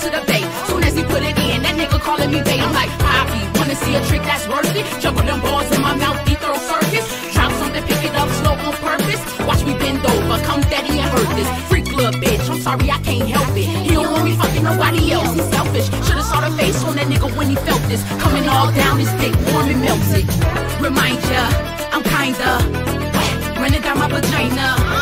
to the bay. Soon as he put it in, that nigga calling me babe. I'm like, Poppy, wanna see a trick that's worth it? Juggle them balls in my mouth, he throw circus. Drop something, pick it up slow on purpose. Watch me bend over, come daddy and hurt this. Freak little bitch, I'm sorry I can't help it. He don't want me fucking nobody else, he's selfish. Should've saw the face on that nigga when he felt this. Coming all down his dick, warm and melted. Remind ya, I'm kinda running down my vagina.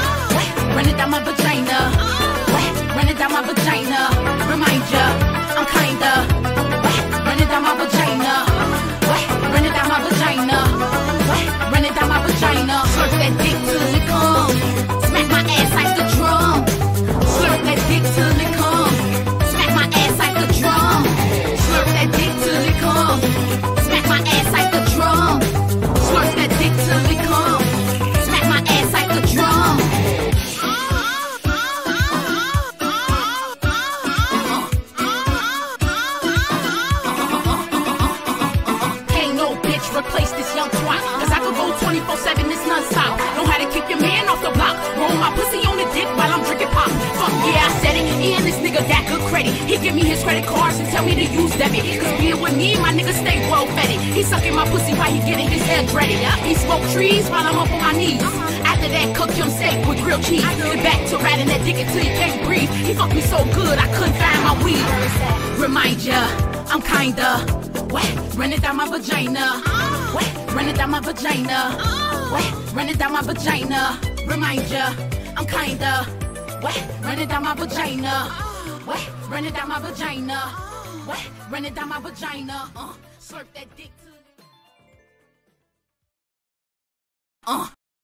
This young twat. Cause I could go 24 7, this non-stop. Know how to kick your man off the block. Roll my pussy on the dick while I'm drinking pop. Fuck yeah, I said it. And this nigga that good credit. He give me his credit cards and tell me to use debit. Cause being with me, my nigga stay well fed. He sucking my pussy while he getting his head ready. He smoke trees while I'm up on my knees. After that, cook him steak with grilled cheese. Get back to riding that dick until you can't breathe. He fucked me so good, I couldn't find my weed. Remind ya, I'm kinda wet, running down my vagina. Wet, running down my vagina. Wet, running down my vagina. Remind ya, I'm kinda wet, running down my vagina. Wet, running down my vagina. Wet, running down my vagina. Uh, slurp that dick to. Uh.